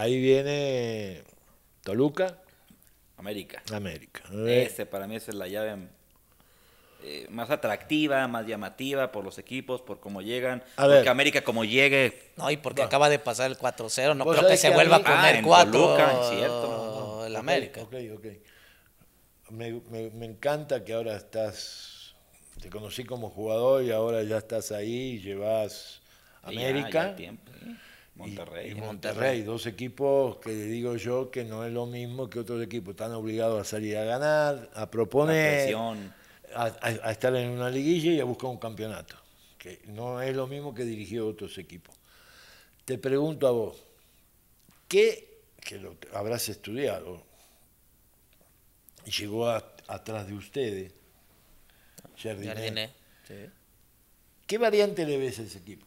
ahí viene Toluca, América. América. Este para mí esa es la llave eh, más atractiva, más llamativa por los equipos, por cómo llegan. A ver. porque América como llegue. No, y porque acaba de pasar el 4-0, no Vos creo que se que vuelva a Ah, comer en 4 Toluca, cierto. el Ok, América. Ok, ok. Me, me- me encanta que ahora estás, te conocí como jugador y ahora ya estás ahí y llevas y ya- América. ya tiempo, sí. Y- Monterrey. Y, Monterrey, dos equipos que digo yo que no es lo mismo que otros equipos, están obligados a salir a ganar, a proponer, a, a- a estar en una liguilla y a buscar un campeonato, que no es lo mismo que dirigir otros equipos. Te pregunto a vos, ¿qué, que lo habrás estudiado, y llegó a- atrás de ustedes, Jardiné, sí. ¿qué variante le ves a ese equipo?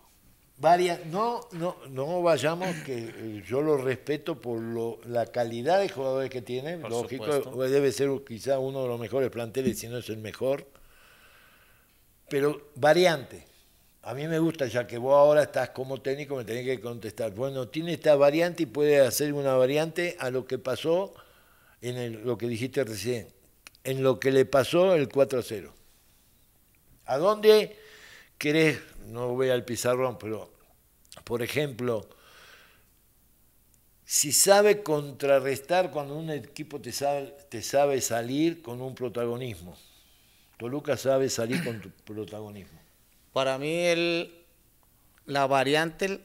Varia- no, no, no vayamos, que eh, yo lo respeto por lo, la calidad de jugadores que tiene, Por lógico, supuesto. debe ser quizá uno de los mejores planteles, si no es el mejor, pero variante. A mí me gusta, ya que vos ahora estás como técnico, me tenés que contestar. Bueno, tiene esta variante y puede hacer una variante a lo que pasó en el- lo que dijiste recién, en lo que le pasó el 4-0. ¿A dónde querés? No voy al pizarrón, pero, por ejemplo, si sabe contrarrestar cuando un equipo te sabe, te sabe salir con un protagonismo. Toluca sabe salir con tu protagonismo. Para mí el, la variante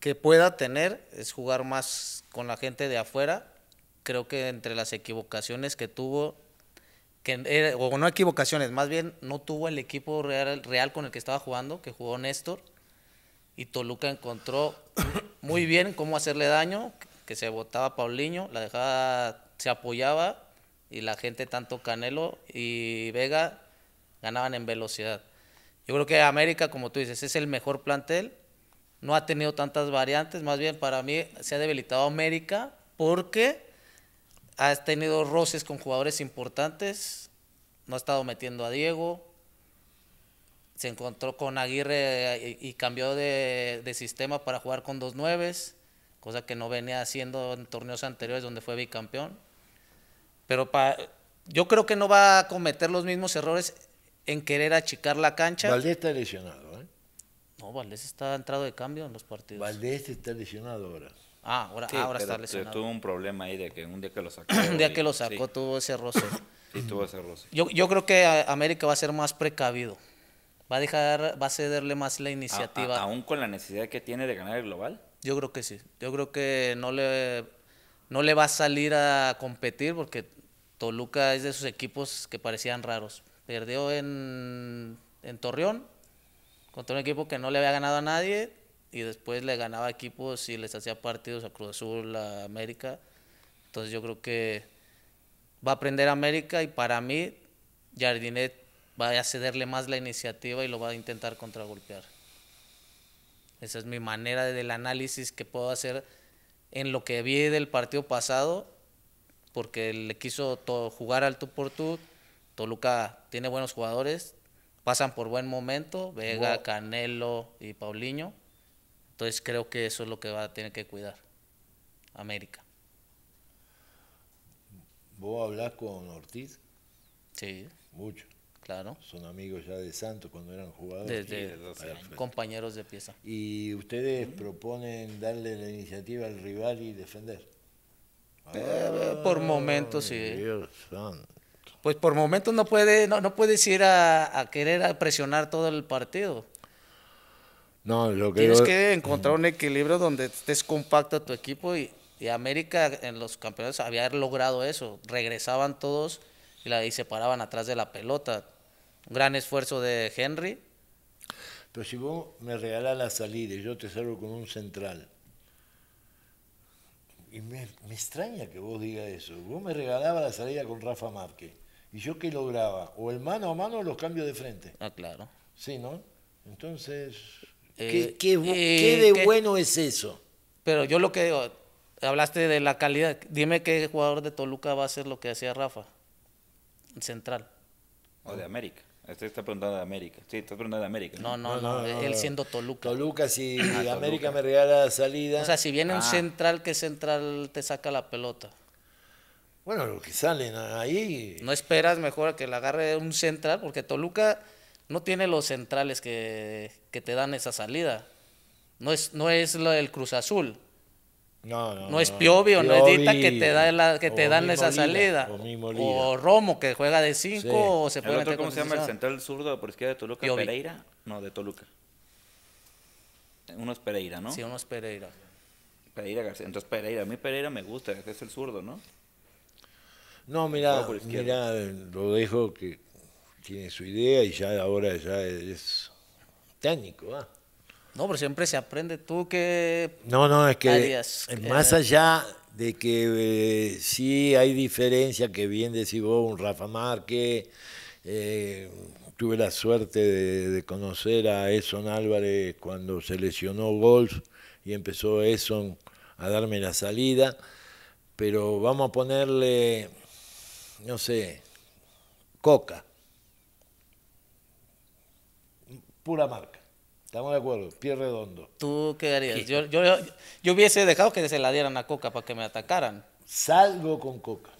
que pueda tener es jugar más con la gente de afuera. Creo que entre las equivocaciones que tuvo, que era- o no equivocaciones, más bien no tuvo el equipo real, real con el que estaba jugando, que jugó Néstor. Y Toluca encontró muy bien cómo hacerle daño, que se botaba Paulinho, la dejaba, se apoyaba y la gente, tanto Canelo y Vega, ganaban en velocidad. Yo creo que América, como tú dices, es el mejor plantel. No ha tenido tantas variantes. Más bien, para mí, se ha debilitado América porque has tenido roces con jugadores importantes. No ha estado metiendo a Diego. Se encontró con Aguirre y, y cambió de, de sistema para jugar con dos nueves, cosa que no venía haciendo en torneos anteriores donde fue bicampeón. Pero pa- yo creo que no va a cometer los mismos errores en querer achicar la cancha. Valdés está lesionado, ¿eh? No, Valdés está entrado de cambio en los partidos. Valdés está lesionado ahora. Ah, ahora, Sí, ahora pero está lesionado. Tuvo un problema ahí de que un día que lo sacó. Un día y- que lo sacó Sí, tuvo ese roce. sí, tuvo ese roce. Yo, yo creo que a- América va a ser más precavido. Va a dejar, va a cederle más la A- iniciativa. a- aún con la necesidad que tiene de ganar el global. Yo creo que sí. Yo creo que no le, no le va a salir a competir porque Toluca es de esos equipos que parecían raros. Perdió en, en Torreón contra un equipo que no le había ganado a nadie y después le ganaba equipos y les hacía partidos a Cruz Azul, a América. Entonces yo creo que va a aprender América y para mí Jardinet va a cederle más la iniciativa y lo va a intentar contragolpear. Esa es mi manera de- del análisis que puedo hacer en lo que vi del partido pasado, porque le quiso jugar al tú por tú. Toluca tiene buenos jugadores, pasan por buen momento, Vega, Wow. Canelo y Paulinho. Entonces creo que eso es lo que va a tener que cuidar América. ¿Vos hablás con Ortiz? Sí, Mucho. claro. Son amigos ya de Santos cuando eran jugadores. Desde Perfecto. compañeros de pieza. Y ustedes proponen darle la iniciativa al rival y defender. Eh, por momentos, sí. Dios santo. Pues por momentos no puede, no, no puedes ir a, a querer a presionar todo el partido. No, lo que Tienes yo- que encontrar un equilibrio donde estés compacto tu equipo y, y América en los campeonatos había logrado eso. Regresaban todos y, la, y se paraban atrás de la pelota. Un gran esfuerzo de Henry. Pero si vos me regalás la salida y yo te salgo con un central, y me, me extraña que vos digas eso, vos me regalabas la salida con Rafa Márquez, y yo qué lograba, o el mano a mano o los cambios de frente, Ah, claro. ¿sí, no? Entonces, Eh, ¿qué, qué bu- eh, qué de ¿qué? bueno es eso? Pero yo lo que digo, hablaste de la calidad. Dime qué jugador de Toluca va a hacer lo que hacía Rafa. Central. O de América. Este está preguntando de América. Sí, estás preguntando de América. No, no, No, no, no, no, él siendo Toluca. Toluca, si Toluca. América me regala la salida. O sea, si viene un Ah. central, ¿qué central te saca la pelota? bueno, los que salen ahí. No esperas mejor a que la agarre un central, porque Toluca no tiene los centrales que, que te dan esa salida. No es, no es lo del Cruz Azul. No, no, No es Piovi o no es Dita que te, da la, que te dan esa salida. O, mismo O Lira. Romo que juega de 5 Sí. o se ¿El puede meter cómo se llama? ¿El central zurdo por izquierda de Toluca? Piovi. ¿Pereira? No, de Toluca. Uno es Pereira, ¿no? Sí, uno es Pereira. Pereira García. Entonces Pereira, a mí Pereira me gusta, que es el zurdo, ¿no? No, mira, mira, lo dejo que tiene su idea y ya ahora ya es técnico. No, pero siempre se aprende. Tú que No, no, es que eh, eh, más allá de que eh, sí hay diferencia, que bien decís vos, un Rafa Márquez, tuve la suerte de, de conocer a Edson Álvarez cuando se lesionó Golf y empezó Edson a darme la salida, pero vamos a ponerle, no sé, Coca, pura marca, estamos de acuerdo, pie redondo. ¿Tú qué harías? Yo, yo, yo hubiese dejado que se la dieran a Coca para que me atacaran. Salgo con Coca.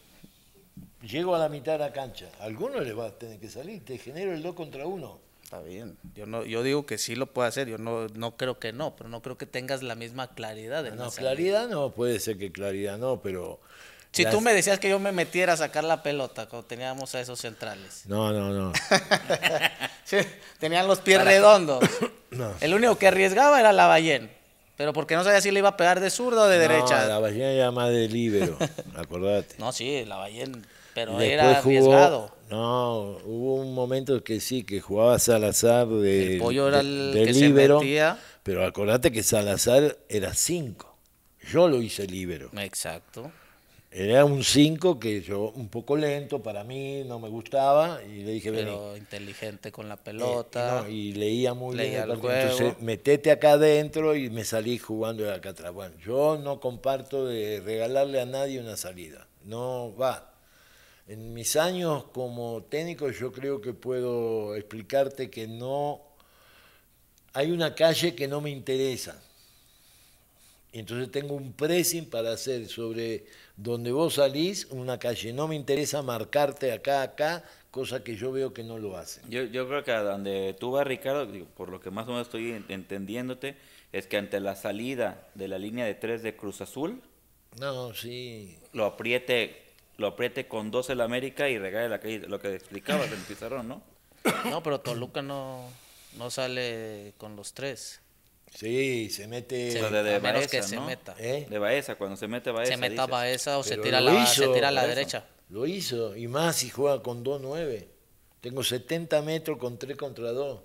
Llego a la mitad de la cancha. Alguno le va a tener que salir. Te genero el 2 contra 1. Está bien. Yo no, yo digo que sí lo puede hacer. Yo no, no creo que no, pero no creo que tengas la misma claridad en No, salida. claridad no, puede ser que claridad no, pero. Si las- tú me decías que yo me metiera a sacar la pelota cuando teníamos a esos centrales. No, no, no. Sí, tenían los pies redondos. No. El único que arriesgaba era Lavallén. Pero porque no sabía si le iba a pegar de zurda o de No, derecha. la ballena era más de libero, acordate. No, sí, Lavallén. Pero Después era jugó- arriesgado. No, hubo un momento que sí, que jugaba Salazar de, El pollo era el de que se metía. pero acordate que Salazar era 5. Yo lo hice libero. Exacto. Era un 5 que yo, un poco lento para mí, no me gustaba, y le dije, vení. Pero inteligente con la Eh, pelota. no, y leía muy leía bien el partido. Entonces, juego. metete acá adentro y me salí jugando de acá atrás. Bueno, yo no comparto de regalarle a nadie una salida. No va. En mis años como técnico yo creo que puedo explicarte que no hay una calle que no me interesa. Entonces tengo un pressing para hacer sobre donde vos salís, una calle. No me interesa marcarte acá, acá, cosa que yo veo que no lo hacen. Yo, yo creo que a donde tú vas, Ricardo, digo, por lo que más o menos estoy en- entendiéndote, es que ante la salida de la línea de tres de Cruz Azul, No, sí. lo apriete, lo apriete con dos el América y regale la calle, lo que explicabas en el pizarrón, ¿no? No, pero Toluca no, no sale con los tres. Sí, se mete. Sí. Lo de, de a menos Baeza, que se ¿no? meta. ¿eh? De Baeza, cuando se mete Baeza. se meta dices. Baeza o se tira, la, se hizo, tira a la eso. derecha. Lo hizo. Y más si juega con 2-9. Tengo 70 metros con 3 contra 2.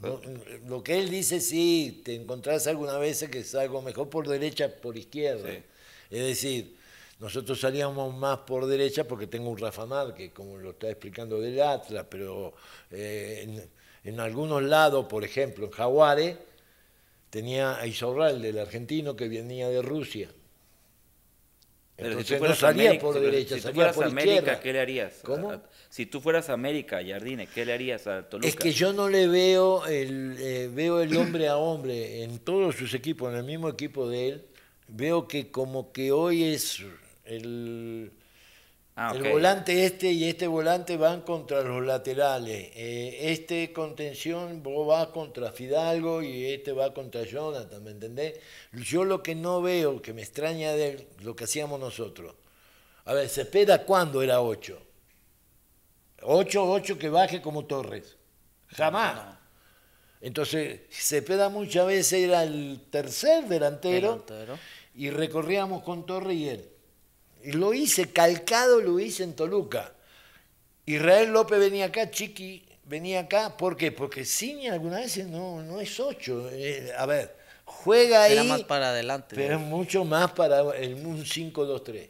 No, lo que él dice, sí, te encontrás alguna vez que salgo mejor por derecha, por izquierda. Sí. Es decir, nosotros salíamos más por derecha porque tengo un Rafa Márquez, como lo está explicando del Atlas, pero eh, en, en algunos lados, por ejemplo, en Jaguares, tenía a Isorral, del argentino, que venía de Rusia. Pero Entonces si tú no salía América- por derecha, si tú salía fueras por América, izquierda. ¿qué le harías? ¿Cómo? Si tú fueras América, Jardine, ¿qué le harías a Toluca? Es que yo no le veo el, eh, veo el hombre a hombre en todos sus equipos, en el mismo equipo de él. Veo que como que hoy es el, Ah, el volante este y este volante van contra los laterales. Eh, este contención vos vas contra Fidalgo y este va contra Jonathan, ¿me entendés? Yo lo que no veo, que me extraña de lo que hacíamos nosotros. A ver, Cepeda, ¿cuándo era 8? 8, 8 que baje como Torres. Jamás. Entonces, Cepeda muchas veces era el tercer delantero, Delantero. y recorríamos con Torres y él. Y lo hice, calcado lo hice en Toluca. Israel López venía acá, Chiqui venía acá, ¿por qué? Porque Ciña algunas veces no, no es 8. a ver, juega ahí, Era más para adelante. pero es mucho más para el, un 5-2-3.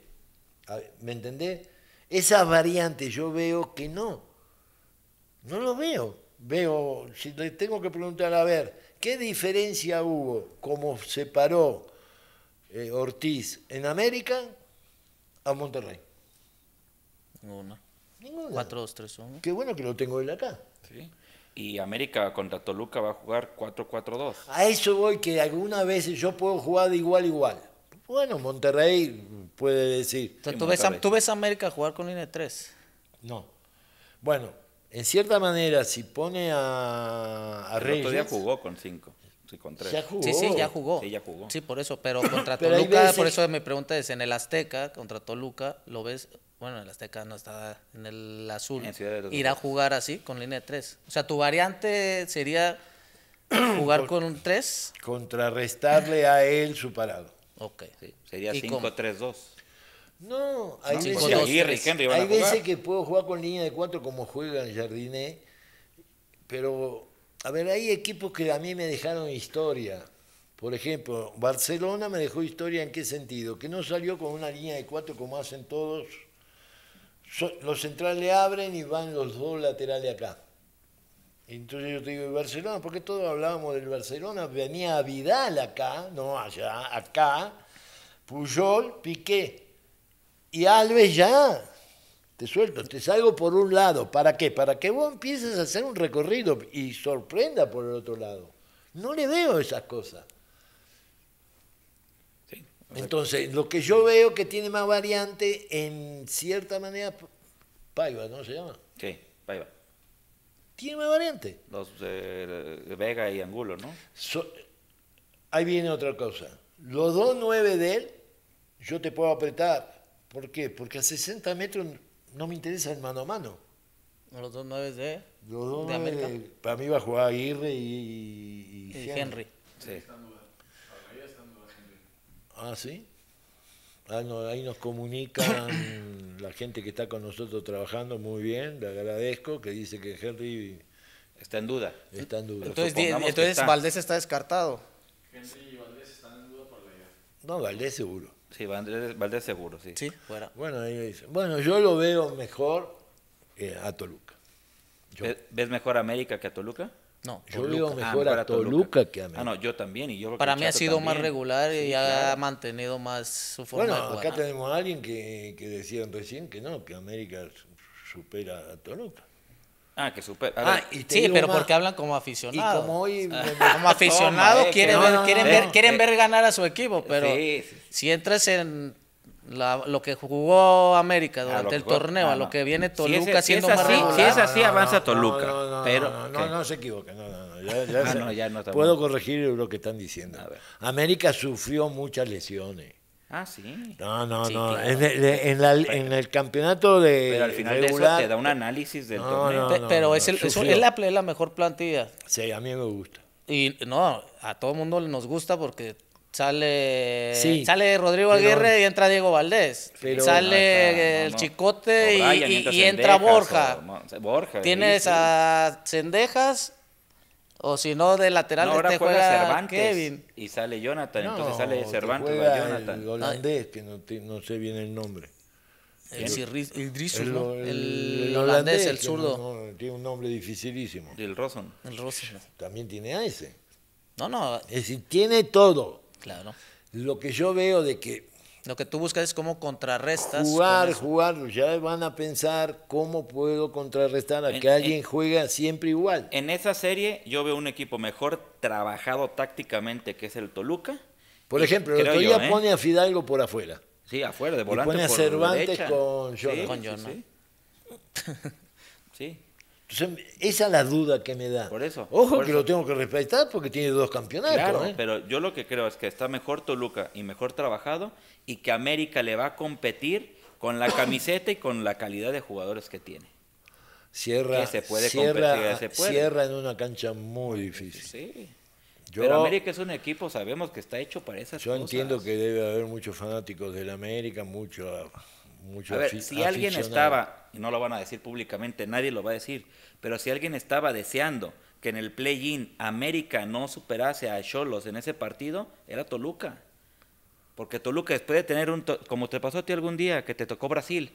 A ver, ¿Me entendés? Esas variantes yo veo que no. No lo veo. Veo, si le tengo que preguntar, a ver, ¿qué diferencia hubo como se paró eh, Ortiz en América a Monterrey? Ninguna. Ninguna. 4-2-3-1. Qué bueno que lo tengo él acá. Sí. Y América contra Toluca va a jugar 4-4-2. A eso voy que algunas veces yo puedo jugar de igual a igual. Bueno, Monterrey puede decir, Entonces, ¿tú, ves a, tú ves a América jugar con línea de 3. no. Bueno, en cierta manera, si pone a, a El otro día Reyes, jugó con 5. Sí, con 3. ya jugó. Sí, sí, ya jugó. Sí, ya jugó. Sí, por eso. Pero contra Pero Toluca, veces- por eso me pregunta es en el Azteca, contra Toluca, ¿lo ves? Bueno, el Azteca no está en el azul. En Ciudad de los ¿Irá a jugar así, con línea de 3? O sea, tu variante sería jugar con un 3. Contrarrestarle a él su parado. Ok. Sí, sería ¿Y cómo? 5-3-2. No, hay veces, Aguirre hay veces que puedo jugar con línea de cuatro como juegan Jardiné, pero, a ver, hay equipos que a mí me dejaron historia. Por ejemplo, Barcelona me dejó historia en qué sentido, que no salió con una línea de cuatro como hacen todos. Los centrales abren y van los dos laterales acá. Entonces yo te digo, ¿y Barcelona? Porque todos hablábamos del Barcelona, venía Vidal acá, no allá, acá, Puyol, Piqué. Y Alves ya, te suelto, te salgo por un lado. ¿Para qué? Para que vos empieces a hacer un recorrido y sorprenda por el otro lado. No le veo esas cosas. Sí. Entonces, lo que yo veo que tiene más variante, en cierta manera, Paiva, ¿no se llama? sí, ahí va. Tiene más variante. Los eh, Vega y Angulo, ¿no? So- ahí viene otra cosa. Los dos nueve de él, yo te puedo apretar. ¿Por qué? Porque a 60 metros no me interesa el mano a mano. Los dos 9 de, Los dos de para mí va a jugar Aguirre y, y y Henry. Sí. Ah, ¿sí? Ah, no, ahí nos comunican la gente que está con nosotros trabajando muy bien, le agradezco, que dice que Henry Está en duda. está en duda. Entonces, di- supongamos que entonces está. Valdés está descartado. No, Valdés seguro. Sí, Valdés, Valdés seguro, sí. Sí, fuera. Bueno, ahí dice. Bueno, yo lo veo mejor eh, a Toluca. Yo, ¿Ves- ¿Ves mejor a América que a Toluca? No. yo Toluca. veo Ah, mejor a Toluca que a América. Ah, no, yo también. Y yo Para mí ha sido más regular y Sí, ha claro. mantenido más su forma Bueno, de jugar. acá tenemos a alguien que, que decían recién que no, que América supera a Toluca. Ah, que super. Ah, y Sí, pero porque hablan como Y aficionado. como hoy me- Como aficionado Toma, eh, quieren, ver, no, no, quieren, no, ver, no. quieren ver ganar a su equipo, pero sí, sí. si entras en la- lo que jugó América durante el jugó- torneo, ah, a lo que viene Si Toluca si siendo es así, si es así, avanza Toluca, No, no, pero- no, no, no se equivoquen. No, no, no, ya- ya Ah, ya puedo corregir lo que están diciendo. América sufrió muchas lesiones. Ah, sí. No, no, Sí, no. claro. En, el, en la- en el campeonato de Pero al final de eso te da un análisis del No, torneo. no, no, pero no, es, el- es, es la, es la mejor plantilla. Sí, a mí me gusta. Y no, a todo el mundo nos gusta porque sale Sí, sale Rodrigo pero- Aguirre y entra Diego Valdés. Pero- sale Ah, está, el no, no. Chicote y- Brian, entra Borja. o Borja. Tienes sí. a Cendejas o si no de lateral No, ahora este juega, juega Cervantes Kevin. y sale Jonathan. entonces sale Cervantes, juega va El Jonathan. holandés, que no, te- no sé bien el nombre. El, el El, ¿no? el- El el holandés, el zurdo. no- no, tiene un nombre dificilísimo. Y el Roson. El Rossi. También tiene a ese. No, no, Es decir, tiene todo. claro. Lo que yo veo de que Lo que tú buscas es cómo contrarrestas. jugar, jugar, ya van a pensar cómo puedo contrarrestar a En- que alguien en- juega siempre igual. En esa serie yo veo un equipo mejor trabajado tácticamente que es el Toluca. Por Y ejemplo, el día ¿eh? pone a Fidalgo por afuera. Sí, afuera, de Y volante pone a por Cervantes derecha. con Sí, Jonah. Con sí, Jonah. sí. Sí. Entonces, esa es la duda que me da. Por eso, Ojo por que eso. lo tengo que respetar porque tiene dos campeonatos. Claro, ¿eh? pero yo lo que creo es que está mejor Toluca y mejor trabajado y que América le va a competir con la camiseta y con la calidad de jugadores que tiene. Cierra, que se puede cierra, competir, se puede. cierra en una cancha muy difícil. Sí. Yo- Pero América es un equipo, sabemos que está hecho para esas Yo cosas. entiendo que debe haber muchos fanáticos del América, mucho, mucho A ver, si alguien estaba, y no lo van a decir públicamente, nadie lo va a decir, pero si alguien estaba deseando que en el play-in América no superase a Cholos en ese partido, era Toluca. Porque Toluca, después de tener un, to- como te pasó a ti algún día, que te tocó Brasil,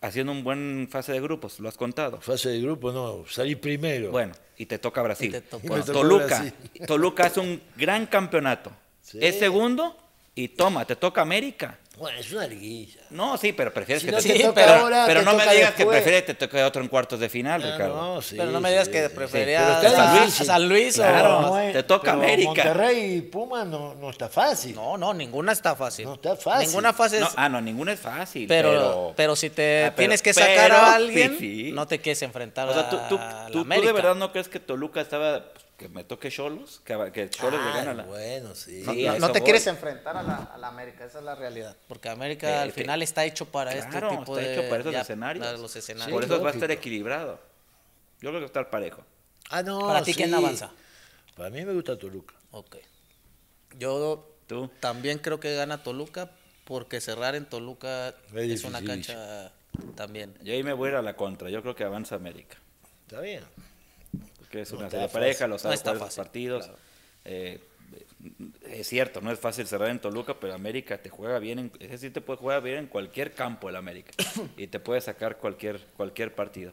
haciendo un buen fase de grupos, lo has contado. Fase de grupo, no, salí primero. Bueno, y te toca Brasil. Y te tocó Toluca, Brasil. Toluca hace un gran campeonato. Sí. Es segundo y toma, te toca América. Bueno, es una liguilla. No, sí, pero prefieres Si que no te te Sí, toca pero- ahora, Pero te no me digas que después. prefieres que te toque otro en cuartos de final, Ah, Ricardo. no, sí, Pero no me digas sí, que sí. está a- difícil. a San Luis Claro. o... No es- te toca pero América. Monterrey y Puma no, no está fácil. No, no, ninguna está fácil. No está fácil. Ninguna fase No, es... ah, no, ninguna es fácil. pero, Pero, pero, si te Ah, pero- tienes que sacar pero- a alguien, sí, sí. no te quieres enfrentar O sea, tú, tú, a la tú- tú América. de verdad no crees que Toluca estaba. Que me toque Cholos? Que, que Cholos le gana la. bueno, sí. No, Sí, no- a no eso te voy. quieres enfrentar a la, a la América, esa es la realidad. Porque América Eh, al final está hecho para Claro, este tipo está de... hecho para esos ya, escenarios. para los escenarios. Por eso va a estar equilibrado. Yo creo que va a estar parejo. Ah, no, Para ti, sí. ¿quién avanza? Para mí me gusta Toluca. Ok. Yo Tú. también creo que gana Toluca porque cerrar en Toluca Es es una cancha también. Yo ahí me voy a ir a la contra. Yo creo que avanza América. Está bien. Porque es una serie pareja, los No está fácil, partidos. claro. Eh, es cierto, no es fácil cerrar en Toluca, pero América te juega bien, en, es decir, te puede jugar bien en cualquier campo el América y te puede sacar cualquier, cualquier partido.